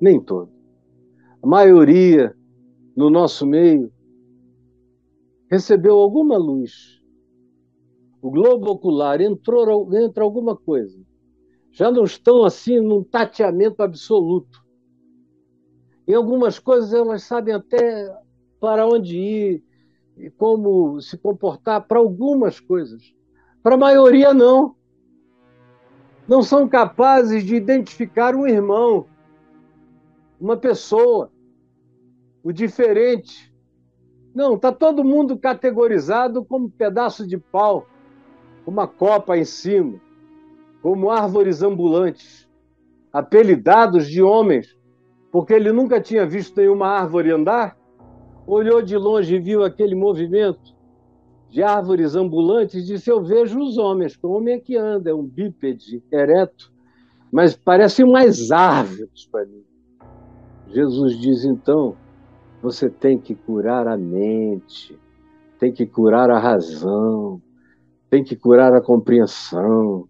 Nem todo. A maioria no nosso meio recebeu alguma luz. O globo ocular entrou entra alguma coisa. Já não estão assim num tateamento absoluto. Em algumas coisas elas sabem até para onde ir e como se comportar para algumas coisas. Para a maioria não. Não são capazes de identificar um irmão, uma pessoa, o diferente. Não, está todo mundo categorizado como pedaço de pau, uma copa em cima, como árvores ambulantes, apelidados de homens porque ele nunca tinha visto nenhuma árvore andar, olhou de longe e viu aquele movimento de árvores ambulantes disse: Eu vejo os homens, que o homem é que anda, é um bípede ereto, mas parecem mais árvores para mim. Jesus diz então: você tem que curar a mente, tem que curar a razão, tem que curar a compreensão,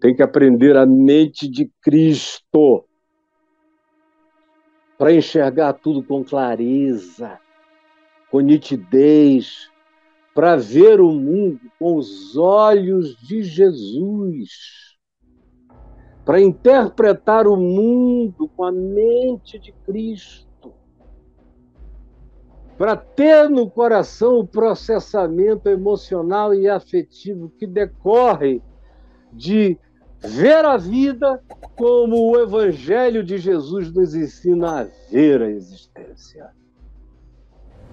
tem que aprender a mente de Cristo para enxergar tudo com clareza, com nitidez, para ver o mundo com os olhos de Jesus, para interpretar o mundo com a mente de Cristo, para ter no coração o processamento emocional e afetivo que decorre de ver a vida como o Evangelho de Jesus nos ensina a ver a existência.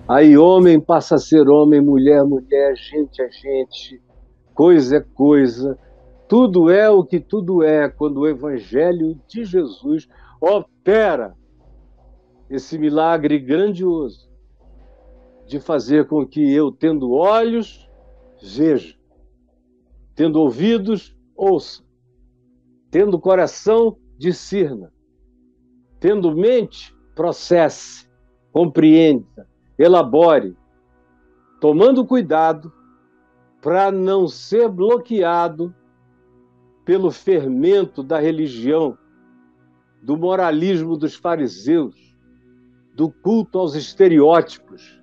Aí homem passa a ser homem, mulher, mulher, gente é gente, coisa é coisa, tudo é o que tudo é quando o Evangelho de Jesus opera esse milagre grandioso de fazer com que eu, tendo olhos, veja, tendo ouvidos, ouça, Tendo coração, discirna. Tendo mente, processe, compreenda, elabore, tomando cuidado para não ser bloqueado pelo fermento da religião, do moralismo dos fariseus, do culto aos estereótipos,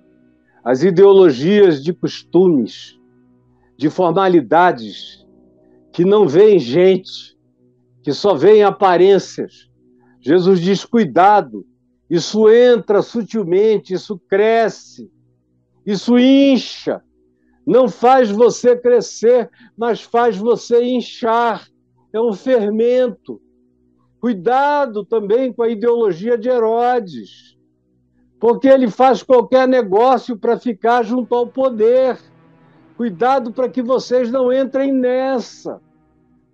as ideologias de costumes, de formalidades que não veem gente, que só vê em aparências. Jesus diz: cuidado, isso entra sutilmente, isso cresce, isso incha. Não faz você crescer, mas faz você inchar. É um fermento. Cuidado também com a ideologia de Herodes, porque ele faz qualquer negócio para ficar junto ao poder. Cuidado para que vocês não entrem nessa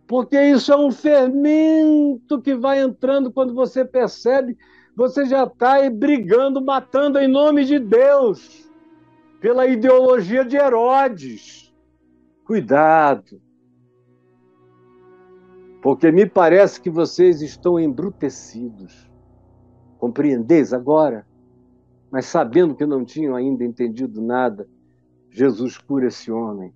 porque isso é um fermento que vai entrando quando você percebe, você já está brigando, matando em nome de Deus, pela ideologia de Herodes. Cuidado, porque me parece que vocês estão embrutecidos. Compreendeis agora? Mas sabendo que não tinham ainda entendido nada, Jesus cura esse homem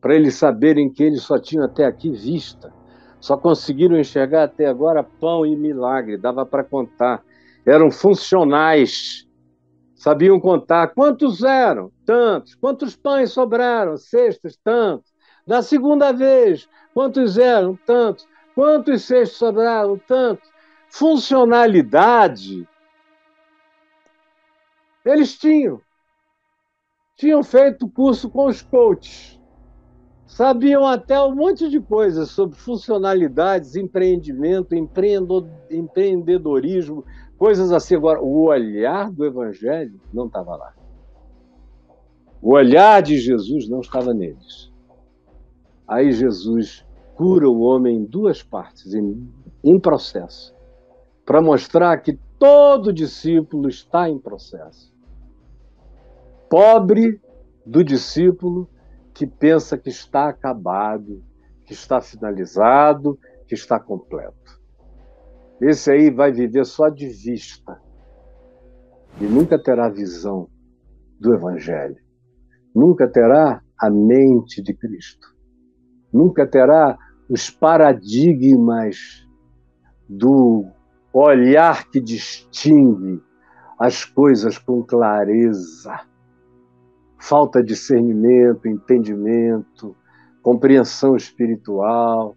para eles saberem que eles só tinham até aqui vista, só conseguiram enxergar até agora pão e milagre, dava para contar. Eram funcionais, sabiam contar. Quantos eram? Tantos. Quantos pães sobraram? Cestos? Tantos. Da segunda vez, quantos eram? Tantos. Quantos cestos sobraram? Tantos. Funcionalidade, eles tinham. Tinham feito curso com os coaches Sabiam até um monte de coisas sobre funcionalidades, empreendimento, empreendedorismo, coisas assim. Agora, o olhar do Evangelho não estava lá. O olhar de Jesus não estava neles. Aí Jesus cura o homem em duas partes, em, em processo, para mostrar que todo discípulo está em processo. Pobre do discípulo que pensa que está acabado, que está finalizado, que está completo. Esse aí vai viver só de vista e nunca terá visão do Evangelho, nunca terá a mente de Cristo, nunca terá os paradigmas do olhar que distingue as coisas com clareza. Falta discernimento, entendimento, compreensão espiritual.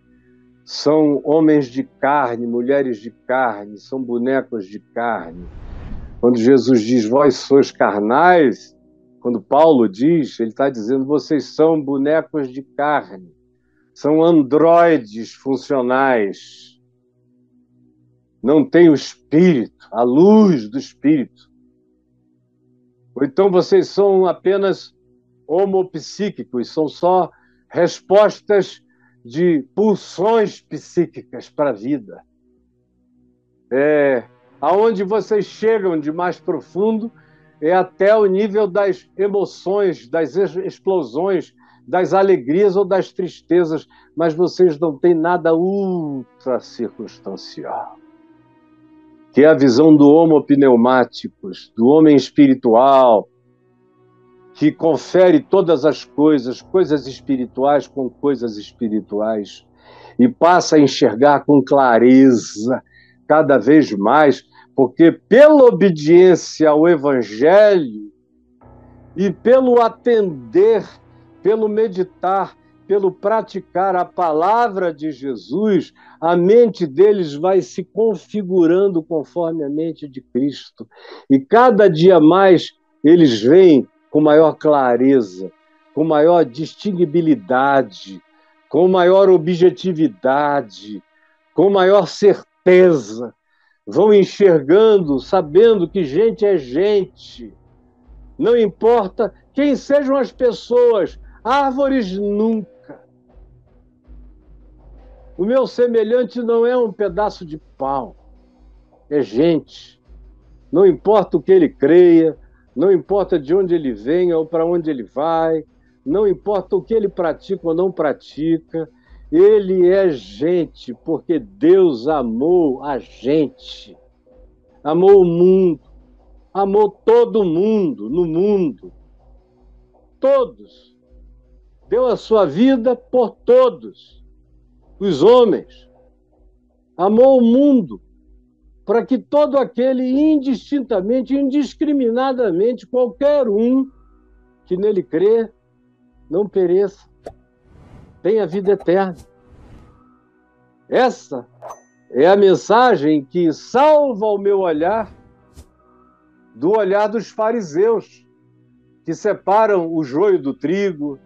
São homens de carne, mulheres de carne, são bonecos de carne. Quando Jesus diz, vós sois carnais, quando Paulo diz, ele está dizendo, vocês são bonecos de carne, são androides funcionais não tem o espírito, a luz do espírito. Ou então vocês são apenas homopsíquicos, são só respostas de pulsões psíquicas para a vida. É, aonde vocês chegam de mais profundo é até o nível das emoções, das explosões, das alegrias ou das tristezas, mas vocês não têm nada ultra circunstancial que é a visão do homo pneumáticos, do homem espiritual, que confere todas as coisas, coisas espirituais com coisas espirituais, e passa a enxergar com clareza cada vez mais, porque pela obediência ao Evangelho e pelo atender, pelo meditar, pelo praticar a palavra de Jesus, a mente deles vai se configurando conforme a mente de Cristo. E cada dia mais eles vêm com maior clareza, com maior distinguibilidade, com maior objetividade, com maior certeza. Vão enxergando, sabendo que gente é gente. Não importa quem sejam as pessoas, árvores nunca. O meu semelhante não é um pedaço de pau, é gente. Não importa o que ele creia, não importa de onde ele venha ou para onde ele vai, não importa o que ele pratica ou não pratica, ele é gente, porque Deus amou a gente, amou o mundo, amou todo mundo no mundo, todos, deu a sua vida por todos os homens, amou o mundo, para que todo aquele, indistintamente, indiscriminadamente, qualquer um que nele crê, não pereça, tenha vida eterna. Essa é a mensagem que salva o meu olhar do olhar dos fariseus, que separam o joio do trigo,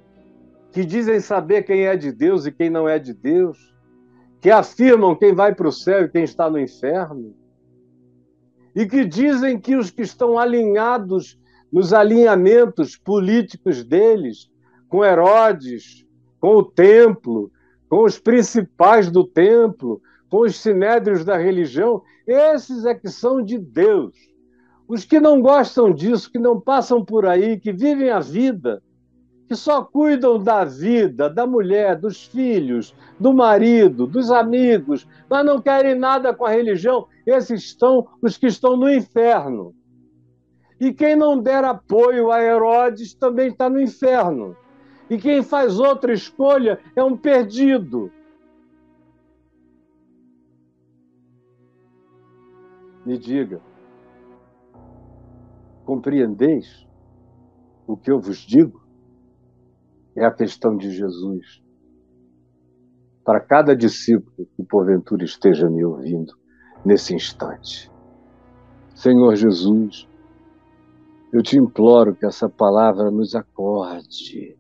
que dizem saber quem é de Deus e quem não é de Deus, que afirmam quem vai para o céu e quem está no inferno, e que dizem que os que estão alinhados nos alinhamentos políticos deles, com Herodes, com o templo, com os principais do templo, com os sinédrios da religião, esses é que são de Deus. Os que não gostam disso, que não passam por aí, que vivem a vida que só cuidam da vida, da mulher, dos filhos, do marido, dos amigos, mas não querem nada com a religião, esses são os que estão no inferno. E quem não der apoio a Herodes também está no inferno. E quem faz outra escolha é um perdido. Me diga, compreendeis o que eu vos digo? É a questão de Jesus. Para cada discípulo que porventura esteja me ouvindo nesse instante. Senhor Jesus, eu te imploro que essa palavra nos acorde.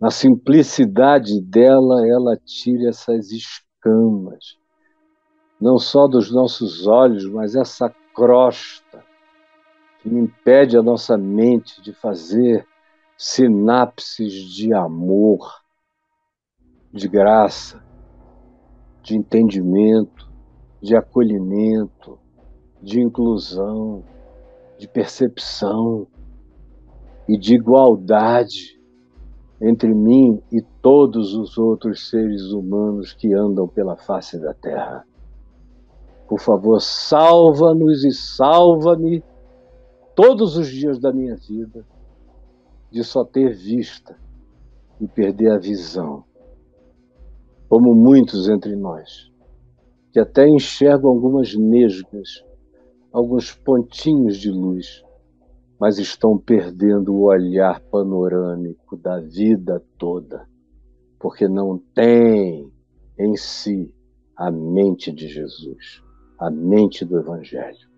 Na simplicidade dela, ela tire essas escamas, não só dos nossos olhos, mas essa crosta que impede a nossa mente de fazer sinapses de amor, de graça, de entendimento, de acolhimento, de inclusão, de percepção e de igualdade entre mim e todos os outros seres humanos que andam pela face da terra. Por favor, salva-nos e salva-me todos os dias da minha vida de só ter vista e perder a visão, como muitos entre nós. que até enxergam algumas nesgas, alguns pontinhos de luz, mas estão perdendo o olhar panorâmico da vida toda, porque não têm em si a mente de Jesus, a mente do Evangelho.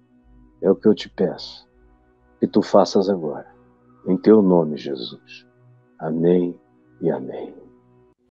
É o que eu te peço, que tu faças agora, em teu nome, Jesus. Amém e amém.